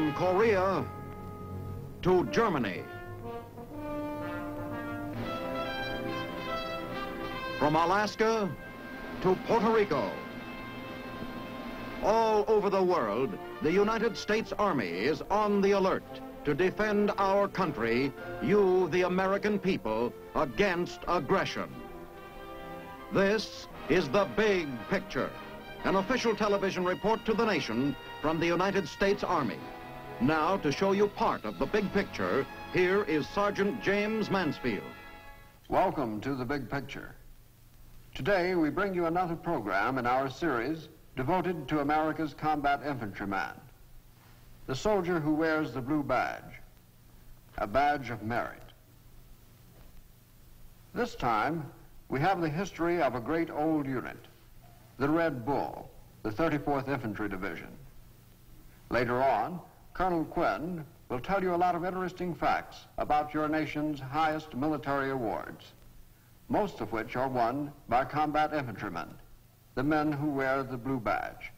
From Korea to Germany. From Alaska to Puerto Rico. All over the world, the United States Army is on the alert to defend our country, you, the American people, against aggression. This is the big picture, an official television report to the nation from the United States Army. Now, to show you part of the big picture, here is Sergeant James Mansfield. Welcome to the big picture. Today, we bring you another program in our series devoted to America's combat infantryman, the soldier who wears the blue badge, a badge of merit. This time, we have the history of a great old unit, the Red Bull, the 34th Infantry Division. Later on, Colonel Quinn will tell you a lot of interesting facts about your nation's highest military awards, most of which are won by combat infantrymen, the men who wear the blue badge.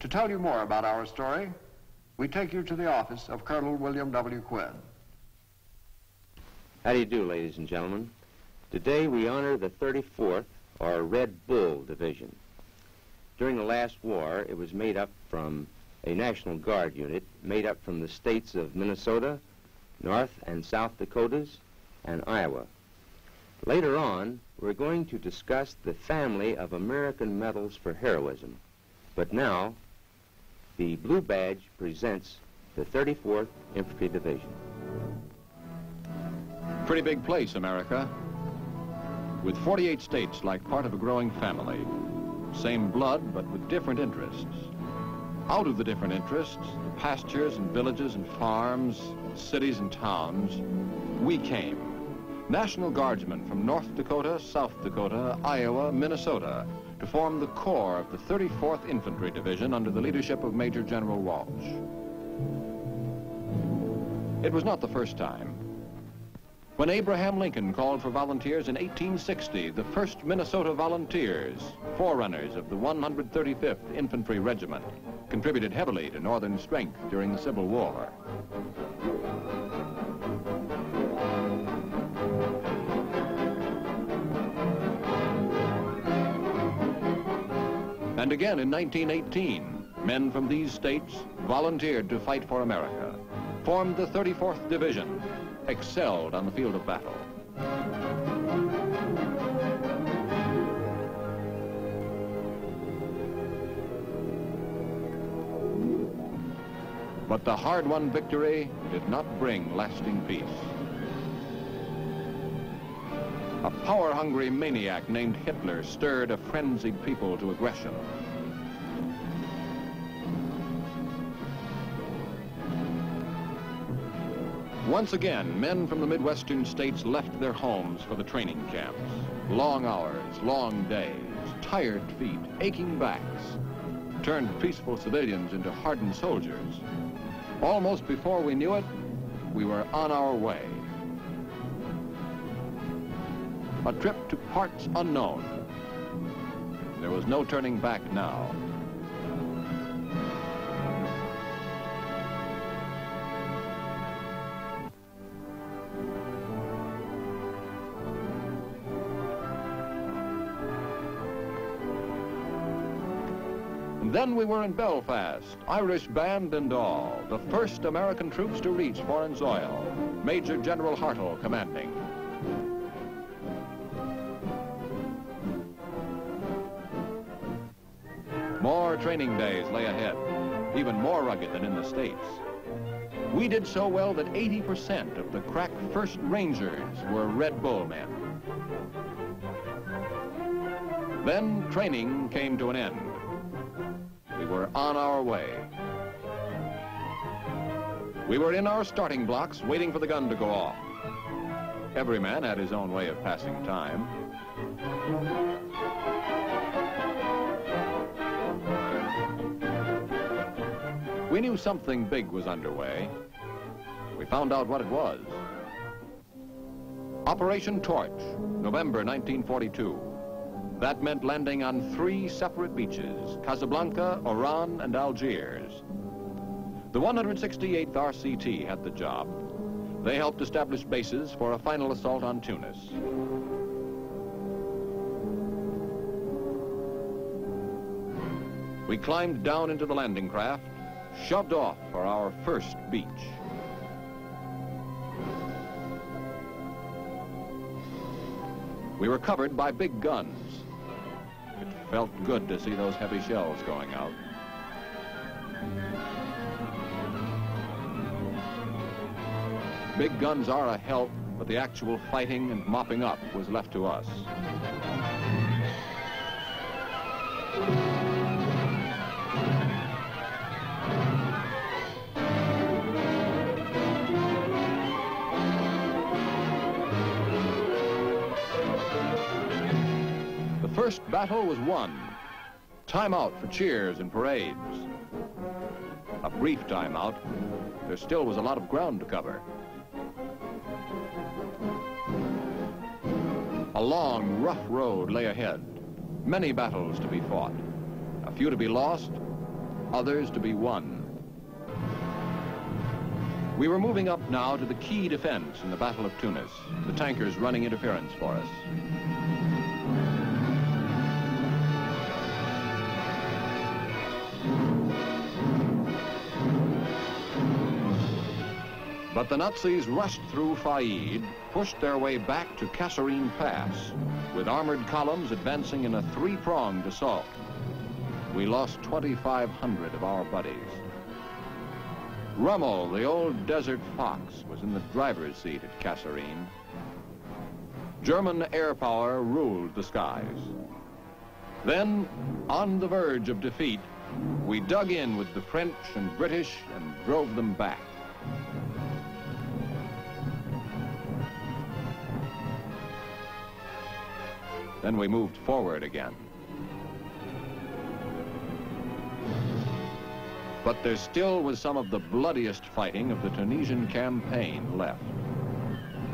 To tell you more about our story, we take you to the office of Colonel William W. Quinn. How do you do, ladies and gentlemen? Today we honor the 34th, or Red Bull Division. During the last war, it was made up from a National Guard unit made up from the states of Minnesota, North and South Dakotas, and Iowa. Later on, we're going to discuss the family of American medals for heroism. But now, the blue badge presents the 34th Infantry Division. Pretty big place, America. With 48 states like part of a growing family. Same blood, but with different interests. Out of the different interests, the pastures and villages and farms, cities and towns, we came. National Guardsmen from North Dakota, South Dakota, Iowa, Minnesota, to form the core of the 34th Infantry Division under the leadership of Major General Walsh. It was not the first time. When Abraham Lincoln called for volunteers in 1860, the 1st Minnesota Volunteers, forerunners of the 135th Infantry Regiment, contributed heavily to Northern strength during the Civil War. And again in 1918, men from these states volunteered to fight for America, formed the 34th Division, excelled on the field of battle. But the hard-won victory did not bring lasting peace. A power-hungry maniac named Hitler stirred a frenzied people to aggression. Once again, men from the Midwestern states left their homes for the training camps. Long hours, long days, tired feet, aching backs, turned peaceful civilians into hardened soldiers. Almost before we knew it, we were on our way. A trip to parts unknown. There was no turning back now. Then we were in Belfast, Irish band and all, the first American troops to reach foreign soil. Major General Hartle commanding. More training days lay ahead, even more rugged than in the States. We did so well that 80% of the crack First Rangers were Red Bull men. Then training came to an end. We were on our way. We were in our starting blocks waiting for the gun to go off. Every man had his own way of passing time. We knew something big was underway. We found out what it was. Operation Torch, November 1942. That meant landing on three separate beaches, Casablanca, Oran, and Algiers. The 168th RCT had the job. They helped establish bases for a final assault on Tunis. We climbed down into the landing craft, shoved off for our first beach. We were covered by big guns. Felt good to see those heavy shells going out. Big guns are a help, but the actual fighting and mopping up was left to us. Battle was won. Time out for cheers and parades. A brief timeout. There still was a lot of ground to cover. A long, rough road lay ahead. Many battles to be fought. A few to be lost, others to be won. We were moving up now to the key defense in the Battle of Tunis, the tankers running interference for us. But the Nazis rushed through Faid, pushed their way back to Kasserine Pass, with armored columns advancing in a three-pronged assault. We lost 2,500 of our buddies. Rommel, the old desert fox, was in the driver's seat at Kasserine. German air power ruled the skies. Then, on the verge of defeat, we dug in with the French and British and drove them back. Then we moved forward again. But there still was some of the bloodiest fighting of the Tunisian campaign left.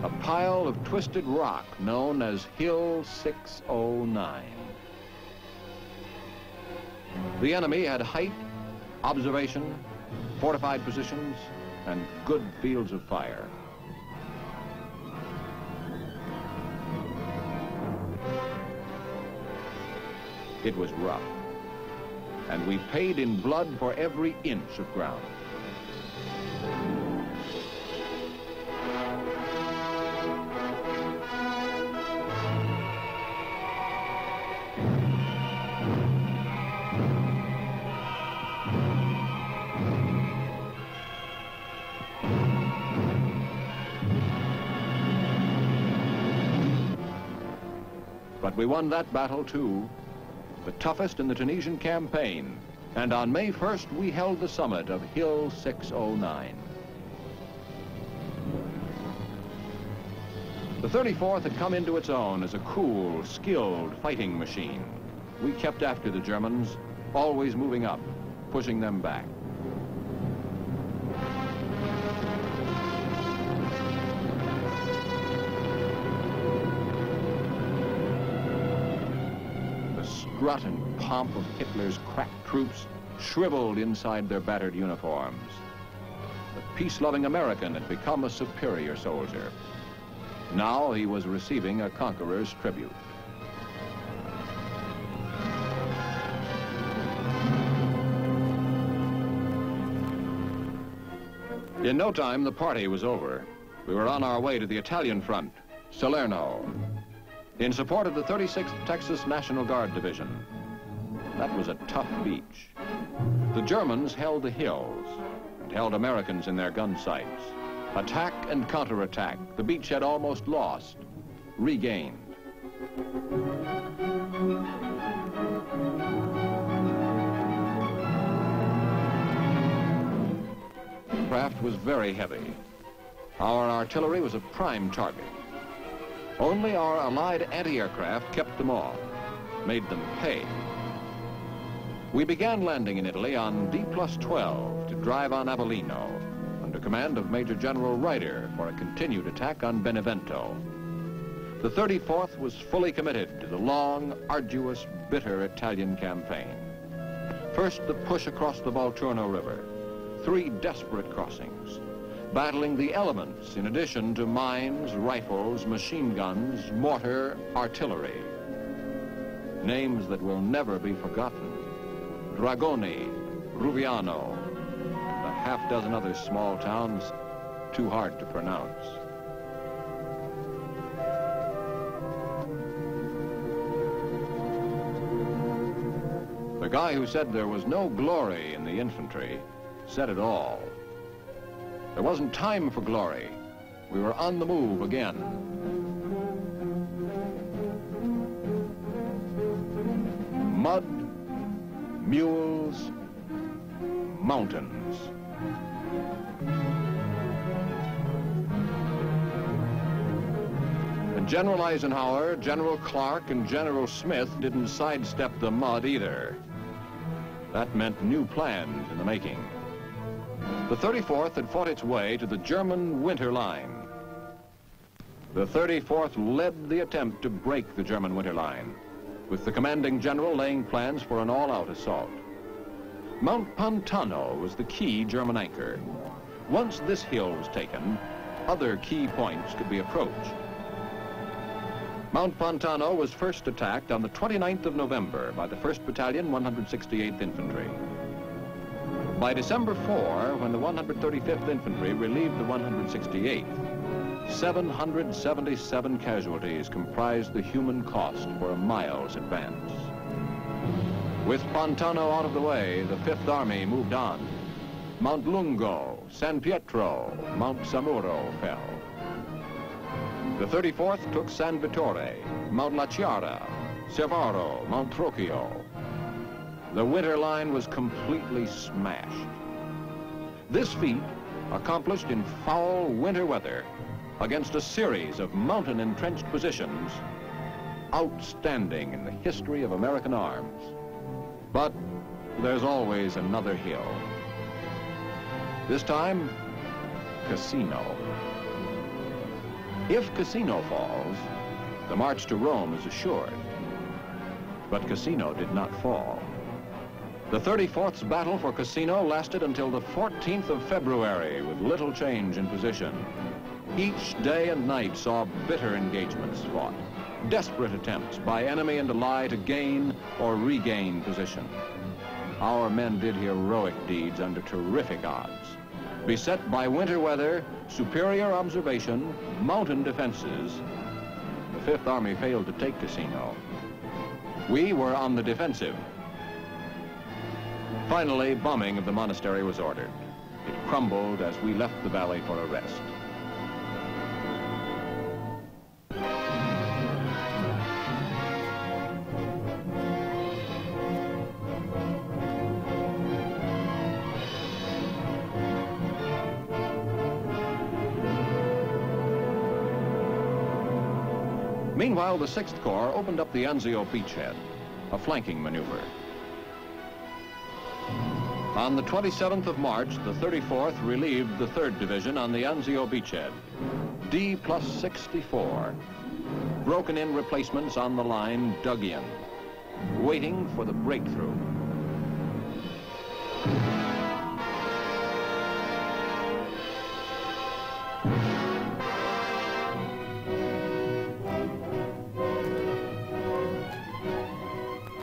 A pile of twisted rock known as Hill 609. The enemy had height, observation, fortified positions, and good fields of fire. It was rough. And we paid in blood for every inch of ground. But we won that battle too, the toughest in the Tunisian campaign. And on May 1st, we held the summit of Hill 609. The 34th had come into its own as a cool, skilled fighting machine. We kept after the Germans, always moving up, pushing them back. Strut and pomp of Hitler's crack troops shriveled inside their battered uniforms. The peace-loving American had become a superior soldier. Now he was receiving a conqueror's tribute. In no time, the party was over. We were on our way to the Italian front, Salerno, in support of the 36th Texas National Guard Division. That was a tough beach. The Germans held the hills and held Americans in their gun sights. Attack and counterattack, the beach had almost lost, regained. The craft was very heavy. Our artillery was a prime target. Only our Allied anti-aircraft kept them off, made them pay. We began landing in Italy on D plus 12 to drive on Avellino, under command of Major General Ryder for a continued attack on Benevento. The 34th was fully committed to the long, arduous, bitter Italian campaign. First, the push across the Volturno River, three desperate crossings, battling the elements in addition to mines, rifles, machine guns, mortar, artillery. Names that will never be forgotten. Dragoni, Ruviano, and a half dozen other small towns too hard to pronounce. The guy who said there was no glory in the infantry said it all. There wasn't time for glory. We were on the move again. Mud, mules, mountains. And General Eisenhower, General Clark, and General Smith didn't sidestep the mud either. That meant new plans in the making. The 34th had fought its way to the German winter line. The 34th led the attempt to break the German winter line, with the commanding general laying plans for an all-out assault. Mount Pantano was the key German anchor. Once this hill was taken, other key points could be approached. Mount Pantano was first attacked on the 29th of November by the 1st Battalion, 168th Infantry. By December 4, when the 135th Infantry relieved the 168th, 777 casualties comprised the human cost for a mile's advance. With Pantano out of the way, the Fifth Army moved on. Mount Lungo, San Pietro, Mount Sammucro fell. The 34th took San Vittore, Mount La Chiaia, Cervaro, Mount Trocchio. The winter line was completely smashed. This feat, accomplished in foul winter weather against a series of mountain entrenched positions, outstanding in the history of American arms. But there's always another hill. This time, Cassino. If Cassino falls, the march to Rome is assured. But Cassino did not fall. The 34th's battle for Cassino lasted until the 14th of February with little change in position. Each day and night saw bitter engagements fought, desperate attempts by enemy and ally to gain or regain position. Our men did heroic deeds under terrific odds. Beset by winter weather, superior observation, mountain defenses, the Fifth Army failed to take Cassino. We were on the defensive. Finally, bombing of the monastery was ordered. It crumbled as we left the valley for a rest. Meanwhile, the 6th Corps opened up the Anzio beachhead, a flanking maneuver. On the 27th of March, the 34th relieved the 3rd Division on the Anzio beachhead. D plus 64. Broken in replacements on the line dug in, waiting for the breakthrough.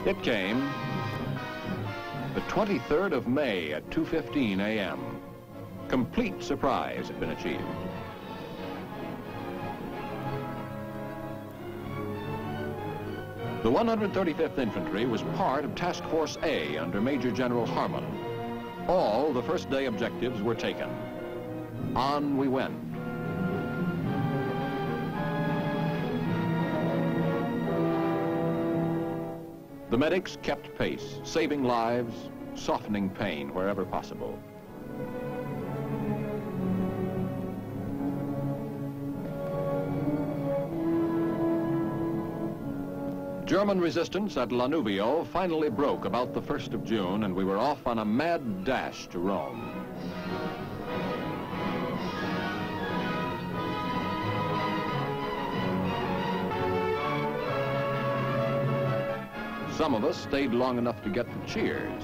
It came the 23rd of May at 2.15 a.m. Complete surprise had been achieved. The 135th Infantry was part of Task Force A under Major General Harmon. All the first day objectives were taken. On we went. The medics kept pace, saving lives, softening pain wherever possible. German resistance at Lanuvio finally broke about the 1st of June, and we were off on a mad dash to Rome. Some of us stayed long enough to get the cheers.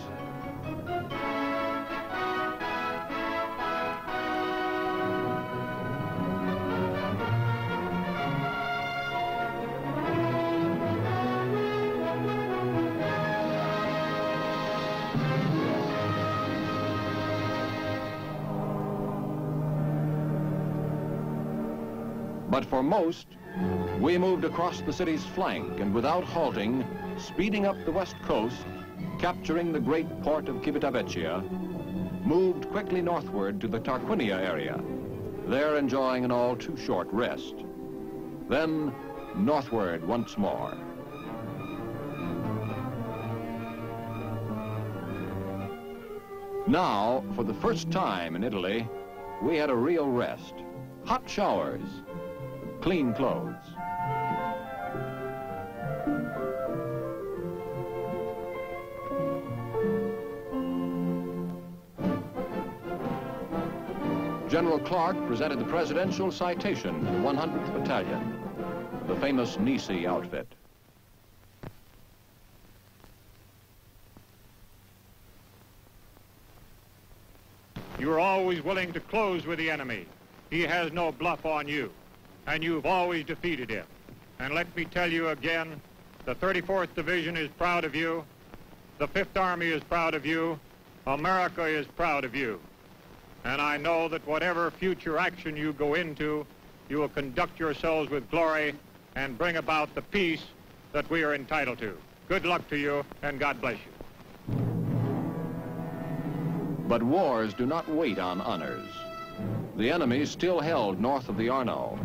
But for most, we moved across the city's flank and without halting speeding up the west coast, capturing the great port of Civitavecchia, moved quickly northward to the Tarquinia area, there enjoying an all too short rest. Then northward once more. Now, for the first time in Italy, we had a real rest. Hot showers, clean clothes. General Clark presented the presidential citation to the 100th Battalion, the famous Nisei outfit. You are always willing to close with the enemy. He has no bluff on you, and you've always defeated him. And let me tell you again, the 34th Division is proud of you, the 5th Army is proud of you, America is proud of you. And I know that whatever future action you go into, you will conduct yourselves with glory and bring about the peace that we are entitled to. Good luck to you, and God bless you. But wars do not wait on honors. The enemy still held north of the Arno.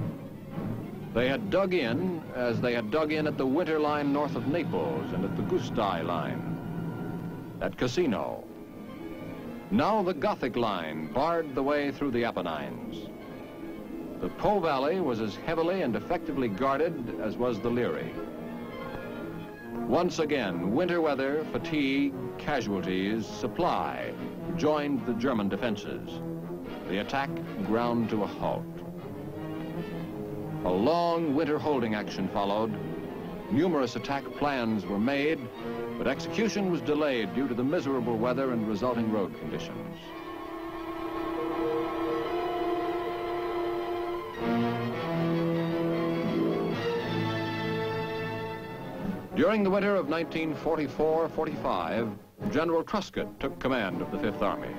They had dug in as they had dug in at the winter line north of Naples and at the Gustav line, at Cassino. Now the Gothic line barred the way through the Apennines. The Po Valley was as heavily and effectively guarded as was the Liri. Once again, winter weather, fatigue, casualties, supply joined the German defenses. The attack ground to a halt. A long winter holding action followed. Numerous attack plans were made, but execution was delayed due to the miserable weather and resulting road conditions. During the winter of 1944-45, General Truscott took command of the Fifth Army.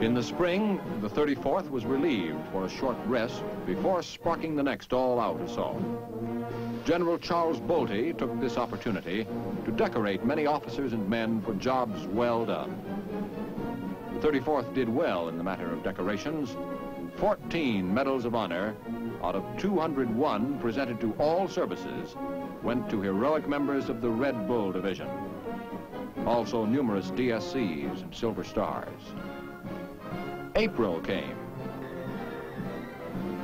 In the spring, the 34th was relieved for a short rest before sparking the next all-out assault. General Charles Bolte took this opportunity to decorate many officers and men for jobs well done. The 34th did well in the matter of decorations. 14 Medals of Honor out of 201 presented to all services went to heroic members of the Red Bull Division. Also numerous DSCs and Silver Stars. April came.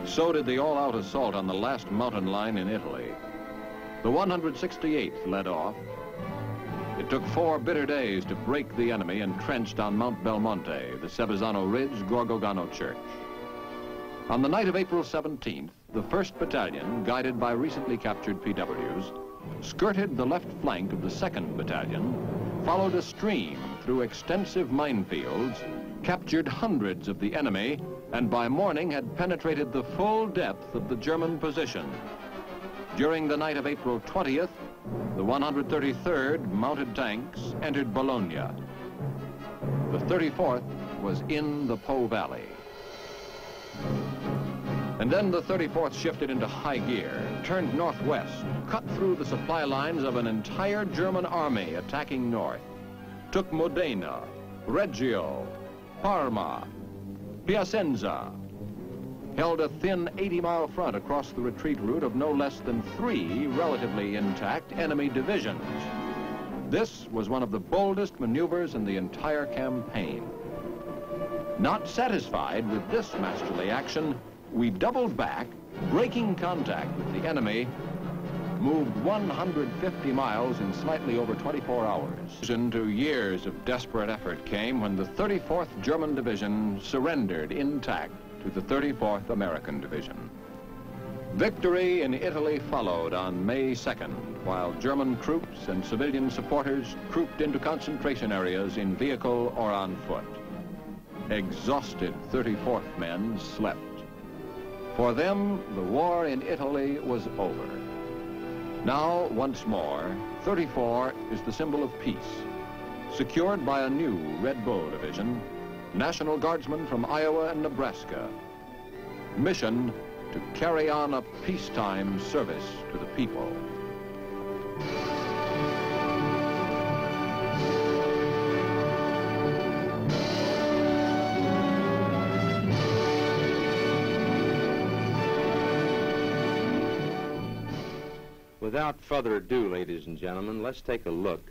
So did the all-out assault on the last mountain line in Italy. The 168th led off. It took four bitter days to break the enemy entrenched on Mount Belmonte, the Sevezzano Ridge, Gorgognano Church. On the night of April 17th, the 1st Battalion, guided by recently captured PWs, skirted the left flank of the 2nd Battalion, followed a stream through extensive minefields, captured hundreds of the enemy, and by morning had penetrated the full depth of the German position. During the night of April 20th, the 133rd Mounted Tanks entered Bologna. The 34th was in the Po Valley. And then the 34th shifted into high gear, turned northwest, cut through the supply lines of an entire German army attacking north, took Modena, Reggio, Parma, Piacenza, held a thin 80-mile front across the retreat route of no less than three relatively intact enemy divisions. This was one of the boldest maneuvers in the entire campaign. Not satisfied with this masterly action, we doubled back, breaking contact with the enemy, moved 150 miles in slightly over 24 hours. Into years of desperate effort came when the 34th German Division surrendered intact to the 34th American Division. Victory in Italy followed on May 2nd, while German troops and civilian supporters trooped into concentration areas in vehicle or on foot. Exhausted 34th men slept. For them, the war in Italy was over. Now, once more, 34 is the symbol of peace, secured by a new Red Bull division, National Guardsmen from Iowa and Nebraska. Mission to carry on a peacetime service to the people. Without further ado, ladies and gentlemen, let's take a look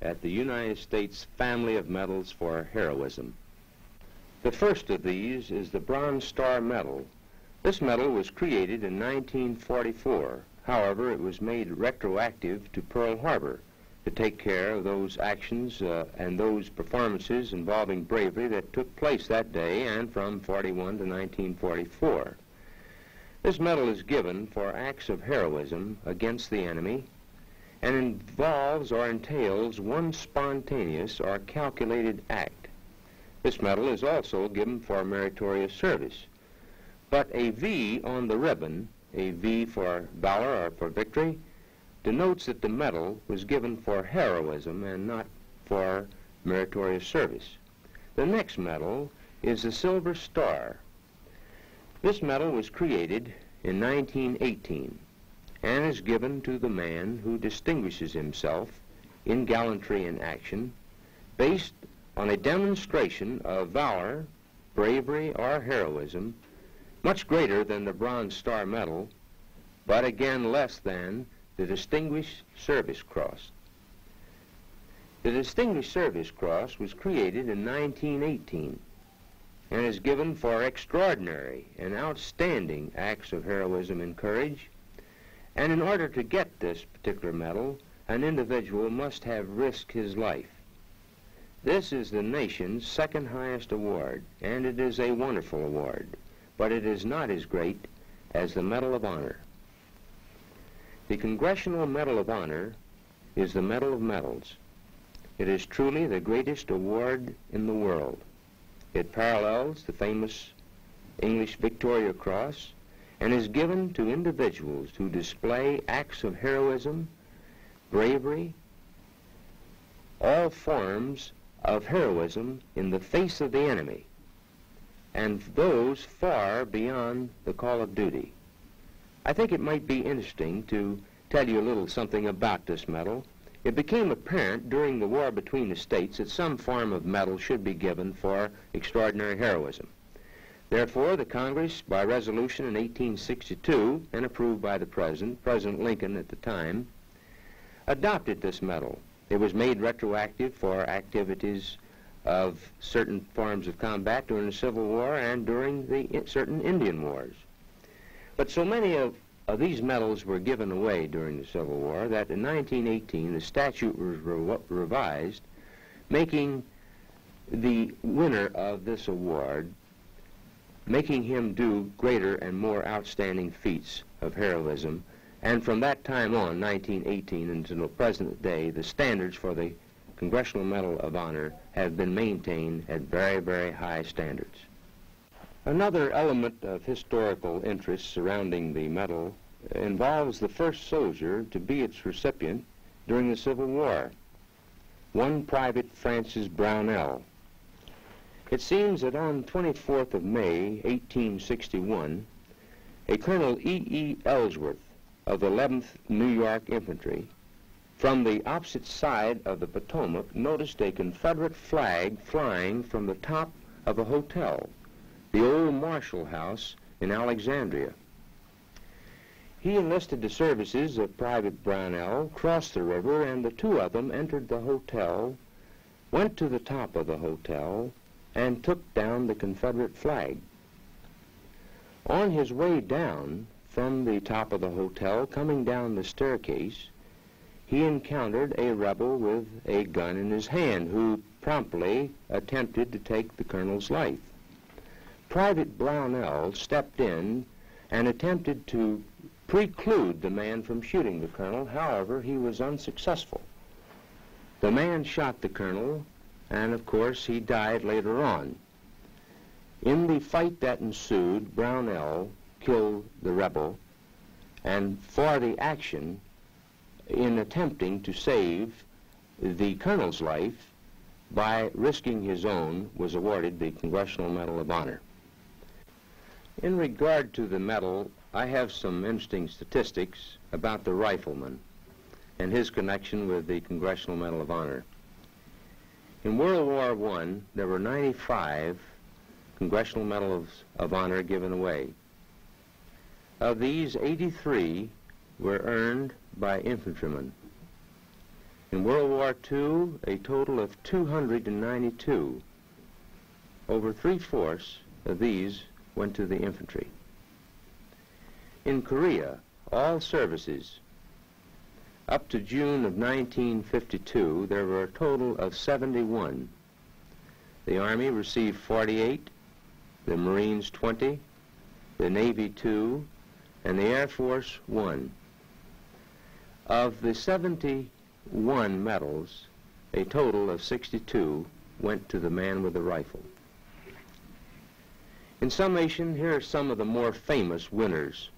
at the United States family of medals for heroism. The first of these is the Bronze Star Medal. This medal was created in 1944. However, it was made retroactive to Pearl Harbor to take care of those actions uh, and those performances involving bravery that took place that day and from 41 to 1944. This medal is given for acts of heroism against the enemy and involves or entails one spontaneous or calculated act. This medal is also given for meritorious service. But a V on the ribbon, a V for valor or for victory, denotes that the medal was given for heroism and not for meritorious service. The next medal is the Silver Star, this medal was created in 1918 and is given to the man who distinguishes himself in gallantry in action based on a demonstration of valor, bravery, or heroism much greater than the Bronze Star Medal, but again less than the Distinguished Service Cross. The Distinguished Service Cross was created in 1918 and is given for extraordinary and outstanding acts of heroism and courage. And in order to get this particular medal, an individual must have risked his life. This is the nation's second highest award, and it is a wonderful award, but it is not as great as the Medal of Honor. The Congressional Medal of Honor is the medal of medals. It is truly the greatest award in the world. It parallels the famous English Victoria Cross and is given to individuals who display acts of heroism, bravery, all forms of heroism in the face of the enemy, and those far beyond the call of duty. I think it might be interesting to tell you a little something about this medal it became apparent during the war between the states that some form of medal should be given for extraordinary heroism. Therefore, the Congress, by resolution in 1862 and approved by the President, President Lincoln at the time, adopted this medal. It was made retroactive for activities of certain forms of combat during the Civil War and during the certain Indian wars. But so many of uh, these medals were given away during the Civil War that in 1918 the statute was re revised, making the winner of this award, making him do greater and more outstanding feats of heroism. And from that time on, 1918 until the present day, the standards for the Congressional Medal of Honor have been maintained at very, very high standards. Another element of historical interest surrounding the medal involves the first soldier to be its recipient during the Civil War, one Private Francis Brownell. It seems that on 24th of May, 1861, a Colonel E. E. Ellsworth of the 11th New York Infantry from the opposite side of the Potomac noticed a Confederate flag flying from the top of a hotel the old Marshall House in Alexandria. He enlisted the services of Private Brownell, crossed the river, and the two of them entered the hotel, went to the top of the hotel, and took down the Confederate flag. On his way down from the top of the hotel, coming down the staircase, he encountered a rebel with a gun in his hand who promptly attempted to take the colonel's life. Private Brownell stepped in and attempted to preclude the man from shooting the colonel. However, he was unsuccessful. The man shot the colonel, and of course he died later on. In the fight that ensued, Brownell killed the rebel, and for the action in attempting to save the colonel's life by risking his own was awarded the Congressional Medal of Honor. In regard to the medal, I have some interesting statistics about the rifleman and his connection with the Congressional Medal of Honor. In World War I, there were 95 Congressional Medals of Honor given away. Of these, 83 were earned by infantrymen. In World War II, a total of 292. Over three-fourths of these went to the infantry. In Korea, all services, up to June of 1952, there were a total of 71. The Army received 48, the Marines 20, the Navy 2, and the Air Force 1. Of the 71 medals, a total of 62 went to the man with the rifle. In summation, here are some of the more famous winners,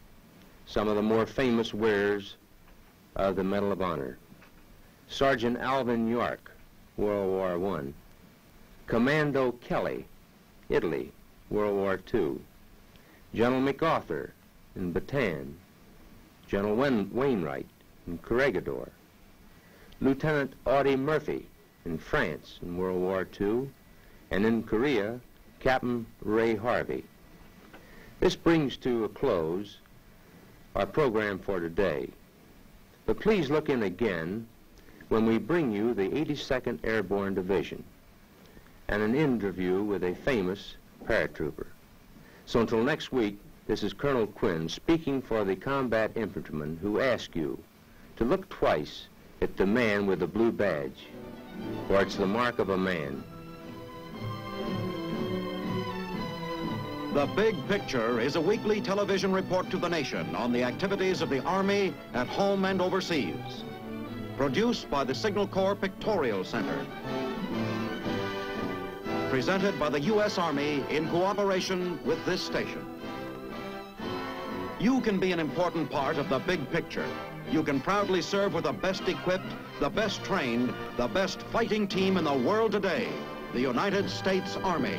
some of the more famous wearers of the Medal of Honor. Sergeant Alvin York, World War I. Commando Kelly, Italy, World War II. General MacArthur in Bataan. General Wain Wainwright in Corregidor. Lieutenant Audie Murphy in France in World War II. And in Korea, Captain Ray Harvey. This brings to a close our program for today. But please look in again when we bring you the 82nd Airborne Division and an interview with a famous paratrooper. So until next week, this is Colonel Quinn speaking for the combat infantrymen who ask you to look twice at the man with the blue badge, for it's the mark of a man. The Big Picture is a weekly television report to the nation on the activities of the Army at home and overseas. Produced by the Signal Corps Pictorial Center. Presented by the U.S. Army in cooperation with this station. You can be an important part of the big picture. You can proudly serve with the best equipped, the best trained, the best fighting team in the world today, the United States Army.